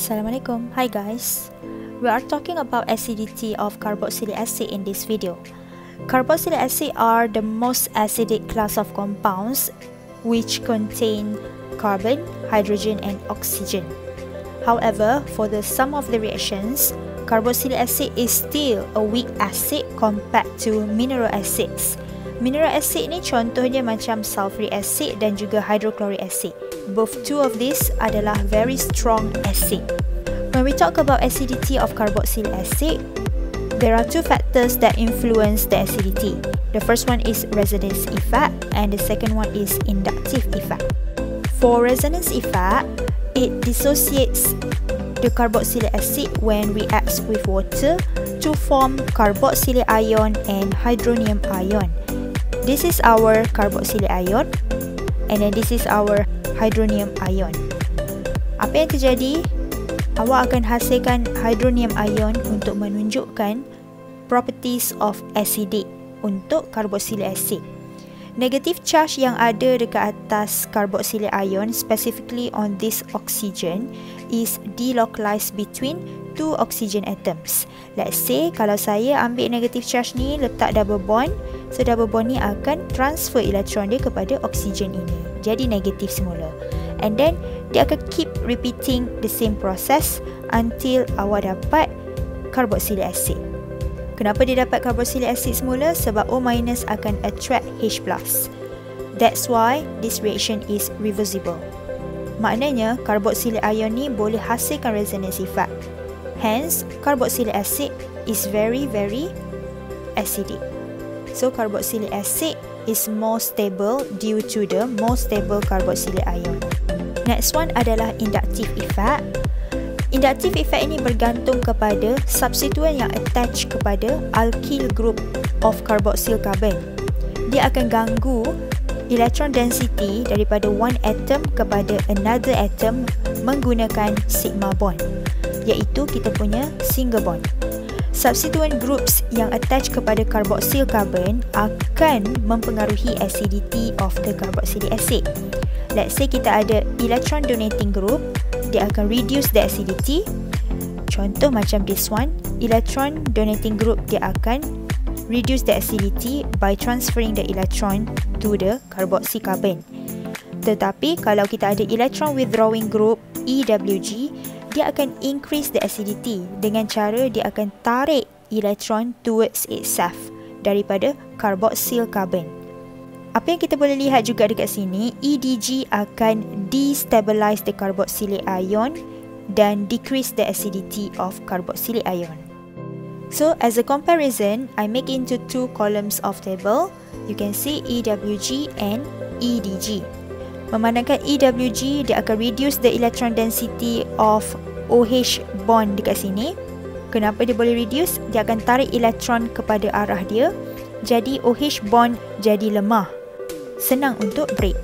Assalamualaikum. Hi guys. We are talking about acidity of carboxylic acid in this video. Carboxylic acid are the most acidic class of compounds which contain carbon, hydrogen and oxygen. However, for the sum of the reactions, carboxylic acid is still a weak acid compared to mineral acids. Mineral acid ni contohnya macam sulfuric acid dan juga hydrochloric acid. Both two of these adalah very strong acid. When we talk about acidity of carboxylic acid, there are two factors that influence the acidity. The first one is resonance effect and the second one is inductive effect. For resonance effect, it dissociates the carboxylic acid when reacts with water to form carboxylic ion and hydronium ion. This is our carboxylic ion and then this is our hydronium ion. Apa yang terjadi? Awak akan hasilkan hydronium ion untuk menunjukkan properties of acidic untuk carboxylic acid. Negative charge yang ada dekat atas carboxylic ion specifically on this oxygen is delocalized between two oxygen atoms. Let's say kalau saya ambil negative charge ni letak double bond Double bond ni akan transfer elektron dia kepada oksigen ini. Jadi negatif semula. And then dia akan keep repeating the same process until awak dapat carboxylic acid. Kenapa dia dapat carboxylic acid semula? Sebab O- akan attract H+. That's why this reaction is reversible. Maknanya carboxylic ion ni boleh hasilkan resonance effect. Hence, carboxylic acid is very very acidic. So carboxylic acid is more stable due to the more stable carboxylic ion. Next one adalah inductive effect. Inductive effect ini bergantung kepada substituen yang attach kepada alkyl group of carboxyl carbon. Dia akan ganggu electron density daripada one atom kepada another atom menggunakan sigma bond iaitu kita punya single bond. Substituent groups yang attach kepada carboxyl carbon akan mempengaruhi acidity of the carboxylic acid. Let's say kita ada electron donating group, dia akan reduce the acidity. Contoh macam this one, electron donating group dia akan reduce the acidity by transferring the electron to the carboxyl carbon. Tetapi kalau kita ada electron withdrawing group EWG, dia akan increase the acidity dengan cara dia akan tarik elektron towards itself daripada carboxyl carbon. Apa yang kita boleh lihat juga dekat sini, EDG akan destabilize the carboxylic ion dan decrease the acidity of carboxylic ion. So, as a comparison, I make into two columns of table. You can see EWG and EDG. Memandangkan EWG, dia akan reduce the electron density of OH bond dekat sini. Kenapa dia boleh reduce? Dia akan tarik elektron kepada arah dia. Jadi OH bond jadi lemah. Senang untuk break.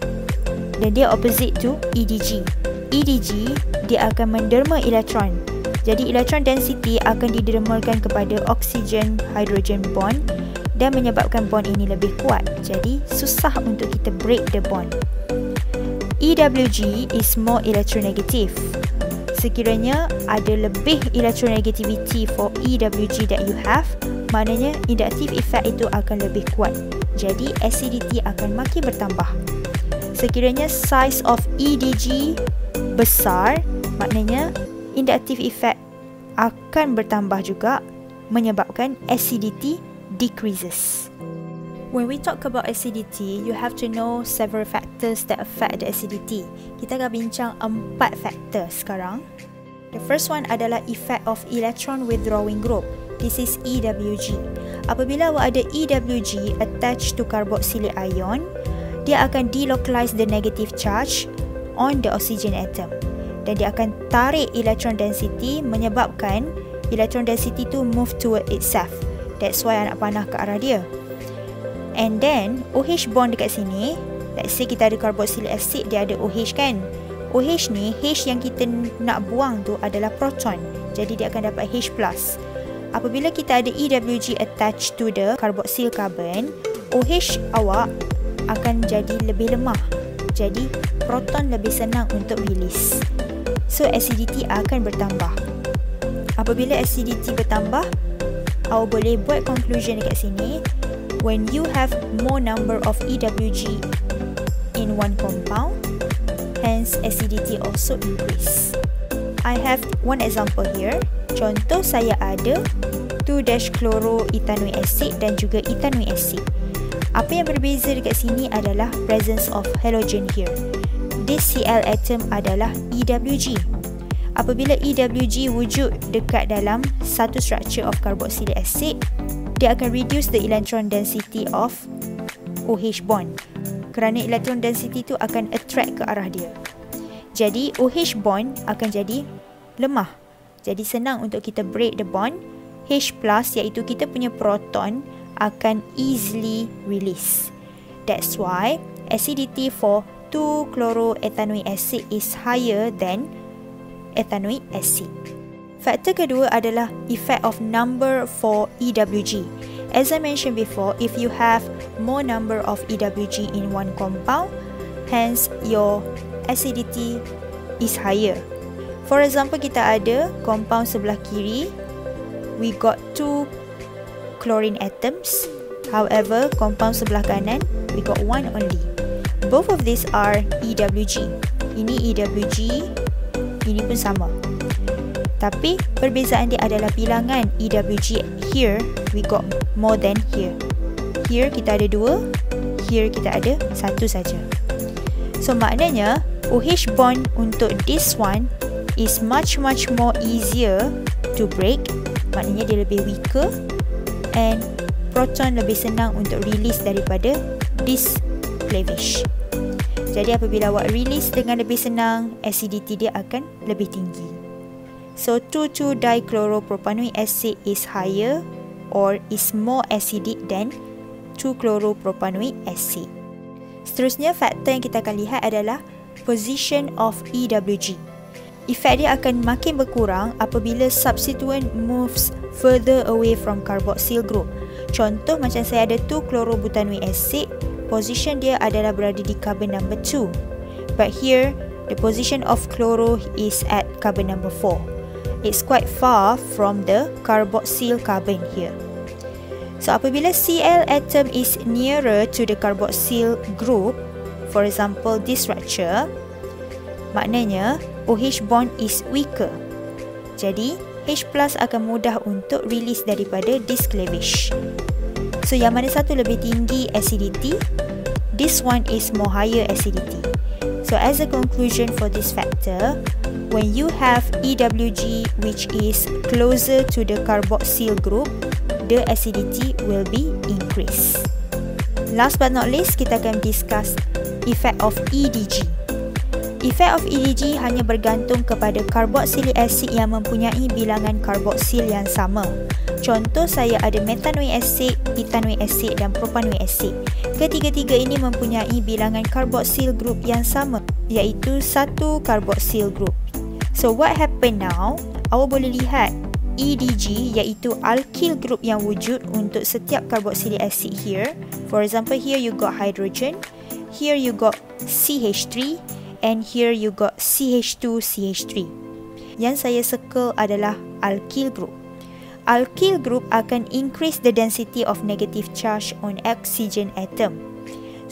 Dan dia opposite to EDG. EDG, dia akan menderma elektron. Jadi elektron density akan didermakan kepada oksigen hydrogen bond dan menyebabkan bond ini lebih kuat. Jadi susah untuk kita break the bond. EWG is more electronegative. Sekiranya ada lebih electronegativity for EWG that you have, maknanya inductive effect itu akan lebih kuat. Jadi acidity akan makin bertambah. Sekiranya size of EDG besar, maknanya inductive effect akan bertambah juga menyebabkan acidity decreases. When we talk about acidity, you have to know several factors that affect the acidity. Kita akan bincang empat faktor sekarang. The first one adalah effect of electron withdrawing group. This is EWG. Apabila awak ada EWG attached to carboxylic ion, dia akan delocalize the negative charge on the oxygen atom. Dan dia akan tarik electron density menyebabkan electron density tu move toward itself. That's why anak panah ke arah dia. And then OH bond dekat sini Let's say kita ada carboxylic acid Dia ada OH kan OH ni H yang kita nak buang tu adalah proton Jadi dia akan dapat H+. Apabila kita ada EWG attached to the carboxyl carbon OH awak akan jadi lebih lemah Jadi proton lebih senang untuk release So acidity akan bertambah. Apabila acidity bertambah, awak boleh buat conclusion dekat sini. When you have more number of EWG in one compound, hence acidity also increase. I have one example here. Contoh saya ada 2-chloroethanoic acid dan juga ethanoic acid. Apa yang berbeza dekat sini adalah presence of halogen here. This Cl atom adalah EWG. Apabila EWG wujud dekat dalam satu structure of carboxylic acid, dia akan reduce the electron density of OH bond. Kerana electron density tu akan attract ke arah dia. Jadi OH bond akan jadi lemah. Jadi senang untuk kita break the bond H plus iaitu kita punya proton akan easily release. That's why acidity for 2-chloroethanoic acid is higher than ethanoic acid. Faktor kedua adalah effect of number for EWG. As I mentioned before, if you have more number of EWG in one compound, hence your acidity is higher. For example, kita ada compound sebelah kiri we got two chlorine atoms. However, compound sebelah kanan, we got one only. Both of these are EWG. Ini EWG, ini pun sama. Tapi perbezaan dia adalah bilangan EWG here, we got more than here. Here kita ada dua, here kita ada satu saja. So maknanya OH bond untuk this one is much much more easier to break maknanya dia lebih weaker and proton lebih senang untuk release daripada this cleavage. Jadi apabila awak release dengan lebih senang, acidity dia akan lebih tinggi. So 2,2-dichloropropanoic acid is higher or is more acidic than 2-chloropropanoic acid. Seterusnya, faktor yang kita akan lihat adalah position of EWG efek dia akan makin berkurang apabila substituent moves further away from carboxyl group. Contoh macam saya ada 2-chlorobutanoic acid, position dia adalah berada di carbon number 2. But here, the position of chloro is at carbon number 4. It's quite far from the carboxyl carbon here. So apabila Cl atom is nearer to the carboxyl group, for example this structure, maknanya OH bond is weaker. Jadi, H plus akan mudah untuk release daripada this cleavage. So, yang mana satu lebih tinggi acidity? This one is more higher acidity. So, as a conclusion for this factor, when you have EWG which is closer to the carboxyl group, the acidity will be increased. Last but not least, kita akan discuss effect of EDG. Efek of EDG hanya bergantung kepada carboxylic acid yang mempunyai bilangan karboksil yang sama. Contoh saya ada metanoic acid, ethanoic acid dan propanoic acid. Ketiga-tiga ini mempunyai bilangan karboksil group yang sama iaitu satu karboksil group. So what happen now? Awak boleh lihat EDG iaitu alkyl group yang wujud untuk setiap carboxylic acid here. For example, here you got hydrogen, here you got CH3 and here you got CH2CH3. Yang saya circle adalah alkyl group. Alkyl group akan increase the density of negative charge on oxygen atom.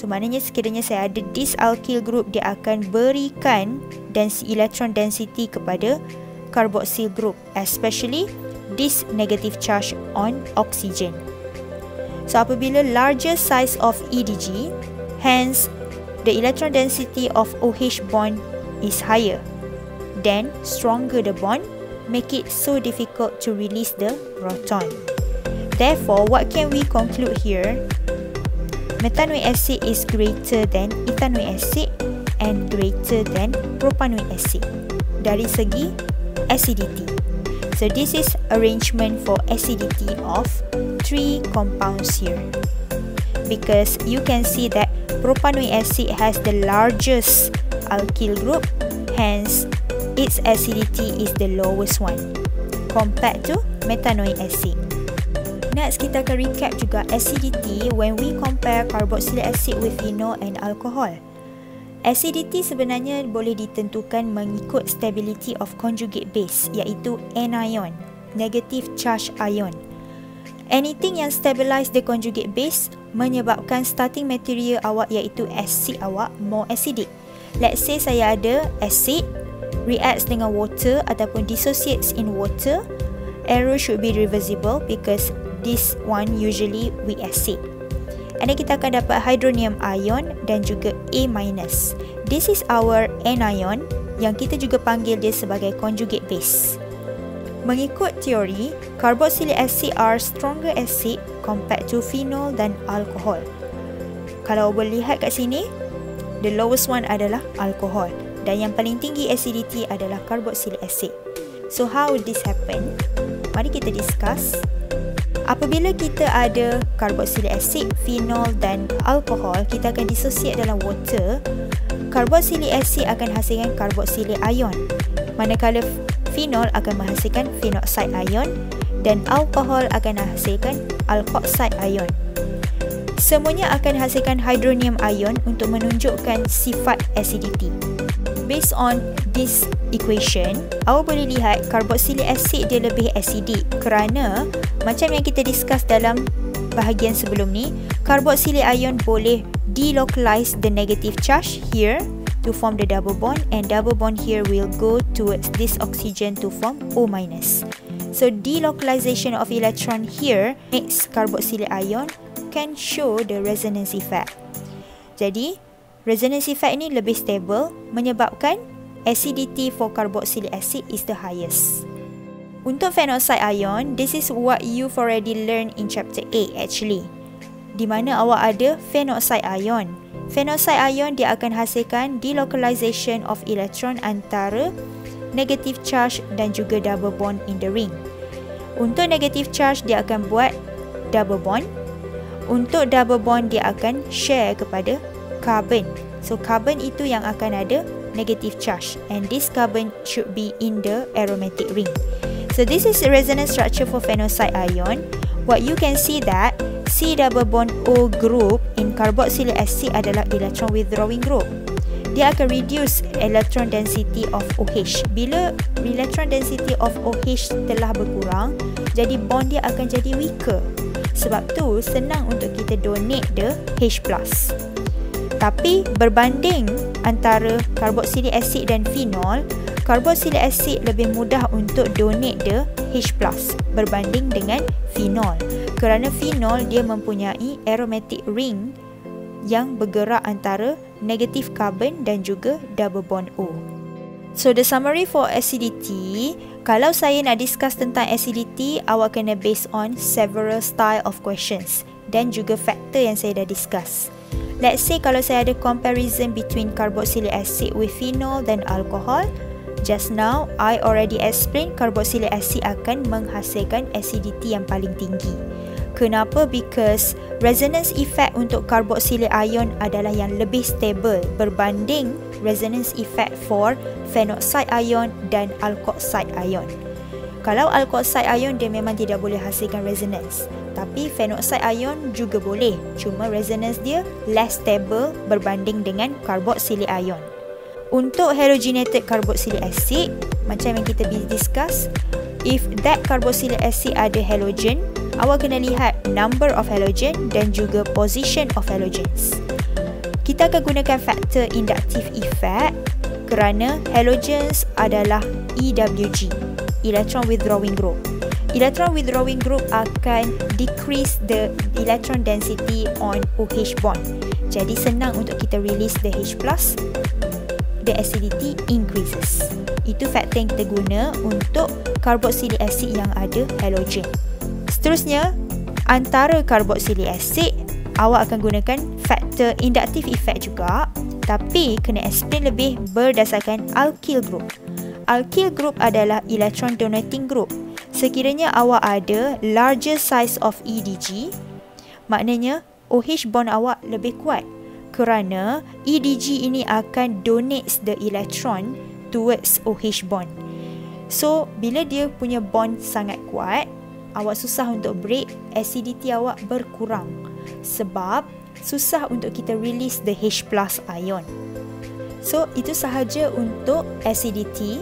So maknanya sekiranya saya ada this alkyl group dia akan berikan density electron density kepada carboxyl group especially this negative charge on oxygen. So apabila larger size of EDG hence the electron density of OH bond is higher. Then, stronger the bond, make it so difficult to release the proton. Therefore, what can we conclude here? Methanoic acid is greater than ethanoic acid and greater than propanoic acid dari segi acidity. So this is arrangement for acidity of three compounds here. Because you can see that propanoic acid has the largest alkyl group, hence its acidity is the lowest one compared to methanoic acid. Next, kita akan recap juga acidity when we compare carboxylic acid with phenol and alcohol. Acidity sebenarnya boleh ditentukan mengikut stability of conjugate base iaitu anion, negative charge ion. Anything yang stabilize the conjugate base menyebabkan starting material awak iaitu acid awak more acidic. Let's say saya ada acid reacts dengan water ataupun dissociates in water, error should be reversible because this one usually weak acid. And then kita akan dapat hydronium ion dan juga A-. This is our anion yang kita juga panggil dia sebagai conjugate base. Mengikut teori, carboxylic acid are stronger acid compared to phenol dan alcohol. Kalau boleh lihat kat sini, the lowest one adalah alcohol dan yang paling tinggi acidity adalah carboxylic acid. So how this happen? Mari kita discuss. Apabila kita ada carboxylic acid, phenol dan alkohol, kita akan dissociate dalam water. Carboxylic acid akan hasilkan carboxylic ion. Manakala phenol akan menghasilkan phenoxide ion dan alkohol akan menghasilkan alkoxide ion. Semuanya akan hasilkan hydronium ion untuk menunjukkan sifat acidity. Based on this equation, awak boleh lihat carboxylic acid dia lebih acidic kerana macam yang kita discuss dalam bahagian sebelum ni, carboxylic ion boleh delocalize the negative charge here to form the double bond and double bond here will go towards this oxygen to form O-. So delocalization of electron here makes carboxylic ion can show the resonance effect. Jadi, resonance effect ini lebih stable menyebabkan acidity for carboxylic acid is the highest. Untuk phenoxide ion, this is what you've already learned in chapter 8 actually. Di mana awak ada phenoxide ion. Phenoxide ion dia akan hasilkan delocalization of electron antara negative charge dan juga double bond in the ring. Untuk negative charge dia akan buat double bond. Untuk double bond dia akan share kepada carbon. So carbon itu yang akan ada negative charge and this carbon should be in the aromatic ring. So this is resonance structure for phenoxide ion. What you can see that C double bond O group in carboxylic acid adalah electron withdrawing group. Dia akan reduce electron density of OH. Bila electron density of OH telah berkurang, jadi bond dia akan jadi weaker. Sebab tu senang untuk kita donate the H+. Tapi berbanding antara carboxylic acid dan phenol, carboxylic acid lebih mudah untuk donate the H+ berbanding dengan phenol. Kerana phenol dia mempunyai aromatic ring yang bergerak antara negatif carbon dan juga double bond O. So the summary for acidity, kalau saya nak discuss tentang acidity, awak kena based on several style of questions dan juga faktor yang saya dah discuss. Let's say kalau saya ada comparison between carboxylic acid with phenol dan alcohol, Just now, I already explain carboxylic acid akan menghasilkan acidity yang paling tinggi. Kenapa? Because resonance effect untuk carboxylic ion adalah yang lebih stable berbanding resonance effect for phenoxide ion dan alkoxide ion. Kalau alkoxide ion dia memang tidak boleh hasilkan resonance. Tapi phenoxide ion juga boleh. Cuma resonance dia less stable berbanding dengan carboxylic ion. Untuk halogenated carboxylic acid, macam yang kita discuss, if that carboxylic acid ada halogen, awak kena lihat number of halogen dan juga position of halogens. Kita akan gunakan faktor inductive effect kerana halogens adalah EWG, electron withdrawing group. Electron withdrawing group akan decrease the electron density on OH bond. Jadi senang untuk kita release the H+ the acidity increases. Itu faktor yang kita guna untuk carboxylic acid yang ada halogen. Seterusnya, antara carboxylic acid, awak akan gunakan faktor inductive effect juga tapi kena explain lebih berdasarkan alkyl group. Alkyl group adalah electron donating group. Sekiranya awak ada larger size of EDG, maknanya OH bond awak lebih kuat kerana EDG ini akan donate the electron towards OH bond. So, bila dia punya bond sangat kuat, awak susah untuk break, acidity awak berkurang. Sebab, susah untuk kita release the H plus ion. So, itu sahaja untuk acidity.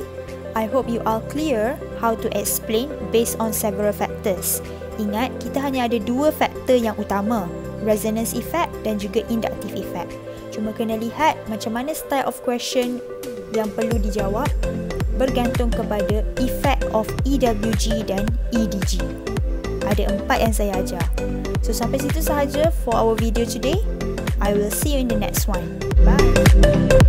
I hope you all clear how to explain based on several factors. Ingat, kita hanya ada dua faktor yang utama, resonance effect dan juga inductive effect. Cuma kena lihat macam mana style of question yang perlu dijawab bergantung kepada effect of EWG dan EDG. Ada empat yang saya ajar. So sampai situ sahaja for our video today. I will see you in the next one. Bye.